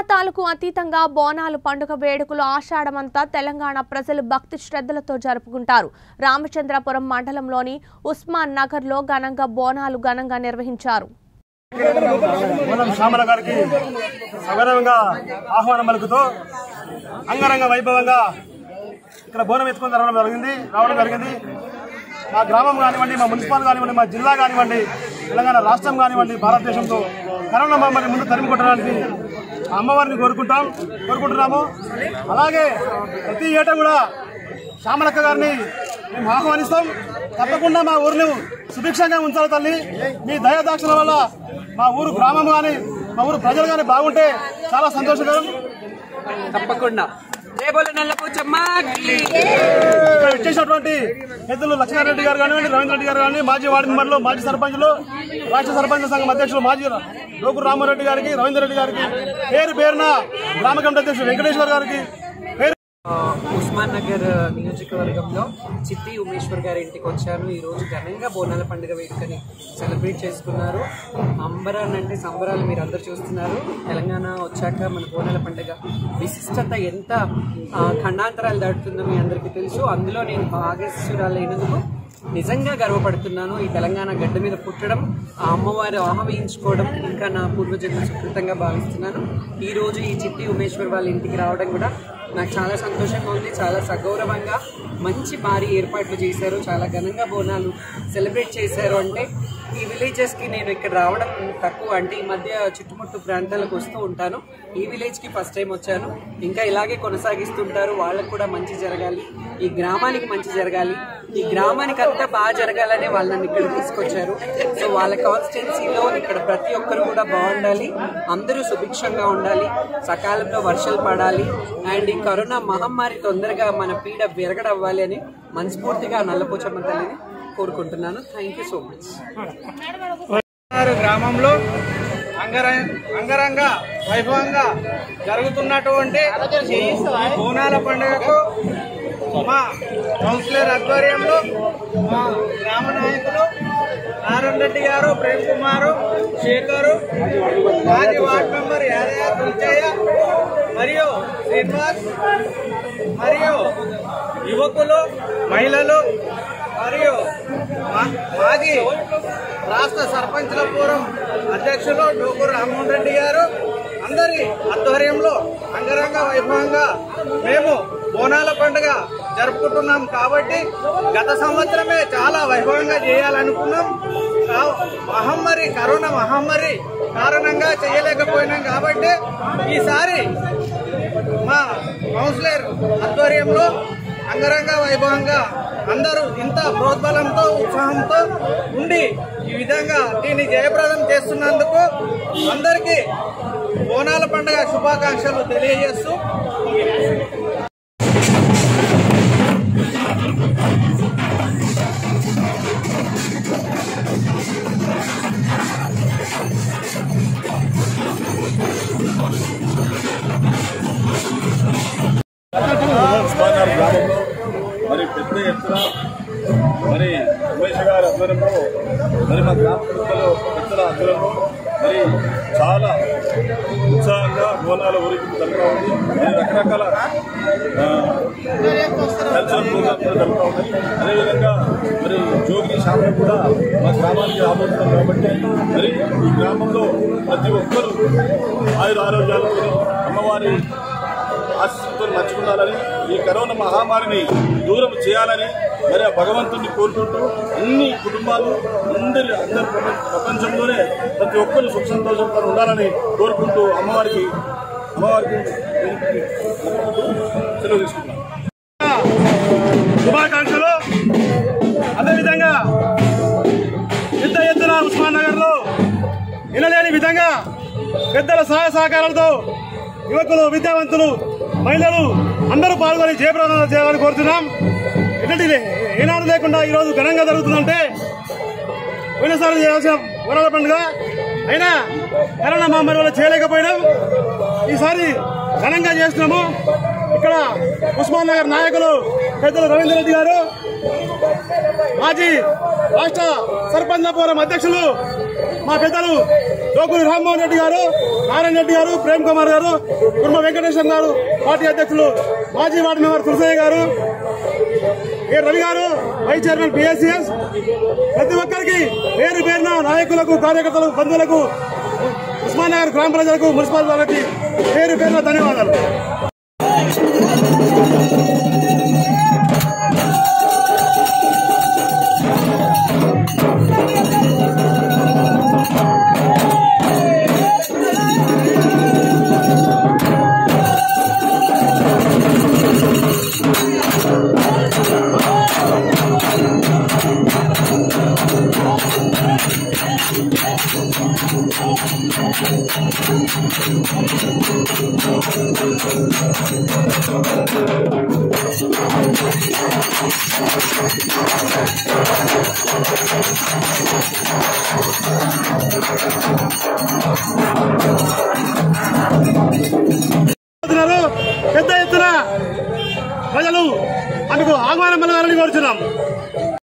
మతాలకు అతీతంగా బోనాలు పండుగ వేడుకలు ఆషాఢమంతా తెలంగాణ ప్రజలు భక్తి శ్రద్ధలతో జరుపుకుంటారు. రామచంద్రపురం మండలంలోని ఉస్మాన్ నగర్లో ఘనంగా బోనాలు ఘనంగా నిర్వహించారు. ఆహ్వానం పలుకుతూ అంగరంగ వైభవంగా ఇక్కడ బోనం ఎత్తుకొని రావడం జరిగింది రావడం జరిగింది. మా గ్రామం కానివ్వండి మా మున్సిపాల్ కానివ్వండి మా జిల్లా కానివ్వండి తెలంగాణ రాష్ట్రం కానివ్వండి భారతదేశంతో కరోనా మమ్మల్ని ముందు తరిమి కొట్టడానికి అమ్మవారిని కోరుకుంటాం. కోరుకుంటున్నాము. అలాగే ప్రతి ఏటా కూడా శ్యామలక్క గారిని మేము ఆహ్వానిస్తాం. తప్పకుండా మా ఊరిని సుభిక్షంగా ఉంచాలి తల్లి. మీ దయాదాక్షల వల్ల మా ఊరు గ్రామం కానీ మా ఊరు ప్రజలు కానీ బాగుంటే చాలా సంతోషకరం. తప్పకుండా. ఇక్కడ ఇచ్చేసినటువంటి పెద్దలు లక్ష్మణారెడ్డి గారు కానివ్వండి రవీంద్ర రెడ్డి గారు కానీ మాజీ వార్డు మెంబర్లు మాజీ సర్పంచులు రాష్ట్ర సర్పంచ్ సంఘం అధ్యక్షులు మాజీ లోకూరు రామారెడ్డి గారికి రవీందర్ రెడ్డి గారికి పేరు పేరున గ్రామ కమిటీ అధ్యక్షులు వెంకటేశ్వర్ గారికి ఉస్మాన్ నగర్ నియోజకవర్గంలో చిత్తి ఉమేశ్వర్ గారి ఇంటికి వచ్చాను ఈరోజు ఘనంగా బోనాల పండుగ వేడుకని సెలబ్రేట్ చేసుకున్నారు. అంబరాన్ అంటే సంబరాలు మీరు అందరు చూస్తున్నారు. తెలంగాణ వచ్చాక మన బోనాల పండుగ విశిష్టత ఎంత ఖండాంతరాలు దాటుతుందో మీ అందరికీ తెలుసు. అందులో నేను భాగస్వరాలైనందుకు నిజంగా గర్వపడుతున్నాను ఈ తెలంగాణ గడ్డ మీద పుట్టడం ఆ అమ్మవారు ఆహ్వానించుకోవడం ఇంకా నా పూర్వజన్మ సుకృతంగా భావిస్తున్నాను. ఈ రోజు ఈ చిట్టి ఉమేశ్వర్ వాళ్ళ ఇంటికి రావడం కూడా నాకు చాలా సంతోషంగా ఉంది చాలా సగౌరవంగా మంచి భారీ ఏర్పాట్లు చేశారు చాలా ఘనంగా బోనాలు సెలబ్రేట్ చేశారు. అంటే ఈ విలేజెస్కి నేను ఇక్కడ రావడం తక్కువ. అంటే ఈ మధ్య చుట్టుముట్టు ప్రాంతాలకు వస్తూ ఉంటాను. ఈ విలేజ్కి ఫస్ట్ టైం వచ్చాను. ఇంకా ఇలాగే కొనసాగిస్తుంటారు. వాళ్ళకు కూడా మంచి జరగాలి. ఈ గ్రామానికి మంచి జరగాలి. ఈ గ్రామానికి అంతా బాగా జరగాలని వాళ్ళు నన్ను ఇక్కడ తీసుకొచ్చారు. సో వాళ్ళ కాన్స్టిట్యున్సీలో ఇక్కడ ప్రతి ఒక్కరు కూడా బాగుండాలి. అందరూ సుభిక్షంగా ఉండాలి. సకాలంలో వర్షాలు పడాలి. అండ్ ఈ కరోనా మహమ్మారి తొందరగా మన పీడ విరగడవ్వాలి అని మనస్ఫూర్తిగా నల్లపోచమ్మ తల్లిని కోరుకుంటున్నాను. థ్యాంక్ యూ సో మచ్ గ్రామంలో అంగరంగ అంగరంగ వైభవంగా జరుగుతున్నటువంటి బోనాల పండుగకు మా కౌన్సిలర్ ఆధ్వర్యంలో మా గ్రామ నాయకులు నారాయణ రెడ్డి గారు ప్రేమ్ కుమారు శేఖరు మాజీ వార్డ్ మెంబర్ యాదయ్య తుల్చయ్య మరియు శ్రీనివాస్ మరియు యువకులు మహిళలు మరియు మాజీ రాష్ట్ర సర్పంచ్ల పూర్వం అధ్యక్షులు డోకూరు రామ్మోహన్ రెడ్డి గారు. అందరి ఆధ్వర్యంలో అంగరంగ వైభవంగా మేము బోనాల పండుగ జరుపుకుంటున్నాం కాబట్టి గత సంవత్సరమే చాలా వైభవంగా చేయాలనుకున్నాం. మహమ్మారి కరోనా మహమ్మారి కారణంగా చేయలేకపోయినాం కాబట్టి ఈసారి మా కౌన్సిలర్ ఆధ్వర్యంలో అంగరంగ వైభవంగా అందరూ ఇంత ప్రోద్బలంతో ఉత్సాహంతో ఉండి ఈ విధంగా దీన్ని జయప్రదం చేస్తున్నందుకు అందరికీ బోనాల పండుగ శుభాకాంక్షలు తెలియజేస్తూ ఉమేష్ గారి ఆధ్వర్యంలో మరి మా గ్రామ పెద్దలు పెద్దల ఆధ్వర్యంలో మరి చాలా ఉత్సాహంగా బోనాల ఊరికి జరుగుతూ ఉంది. మరి రకరకాల కల్చరల్ ప్రోగ్రామ్స్ కూడా జరుగుతూ ఉన్నాయి. అదేవిధంగా మరి జోగి శాఖ కూడా మా గ్రామానికి రాబోతున్నాం కాబట్టి మరి ఈ గ్రామంలో ప్రతి ఒక్కరూ ఆయుర ఆరోగ్యాలతో అమ్మవారి ఆశీస్సులతో నచ్చుకుండాలని ఈ కరోనా మహమ్మారిని దూరం చేయాలని మరి ఆ భగవంతుడిని కోరుకుంటూ అన్ని కుటుంబాలు అందరి అందరి ప్రపంచంలోనే ప్రతి ఒక్కరు సుఖ సంతోషంతో ఉండాలని కోరుకుంటూ అమ్మవారికి అమ్మవారికి సెలవు తీసుకుంటున్నాను శుభాకాంక్షలు. అదేవిధంగా పెద్ద ఎత్తున ఉస్మాన్ నగర్లో వినలేని విధంగా పెద్దల సహాయ సహకారాలతో యువకులు విద్యావంతులు మహిళలు అందరూ పాల్గొని జయప్రదం చేయాలని కోరుతున్నాం. ఇది ఏనాడు లేకుండా ఈరోజు ఘనంగా జరుగుతుందంటే పోయినసారి చేయాల్సిన వరాల పండుగ. అయినా కరోనా మహమ్మారి వల్ల చేయలేకపోయినాం. ఈసారి ఘనంగా చేస్తున్నాము. ఇక్కడ ఉస్మాన్ నగర్ నాయకులు పెద్దలు రవీంద్ర రెడ్డి గారు మాజీ రాష్ట్ర సర్పంచ్ అధ్యక్షులు మా పెద్దలు జోకులు రామ్మోహన్ రెడ్డి గారు నారాయణ రెడ్డి గారు ప్రేమ్ కుమార్ గారు కుర్మ వెంకటేశ్వర గారు పార్టీ అధ్యక్షులు మాజీ వార్డు మెంబర్ తులసయ్య గారు ఏ రవి గారు వైస్ చైర్మన్ పిఎస్సిఎస్ ప్రతి ఒక్కరికి పేరు పేరున నాయకులకు కార్యకర్తలకు బంధువులకు ఉస్మానగర్ గ్రామ ప్రజలకు మున్సిపాలిటీ పేరు పేరున ధన్యవాదాలు. పెద్ద ఎత్తున ప్రజలు అందుకు ఆహ్వానం పలకాలని కోరుచున్నాం.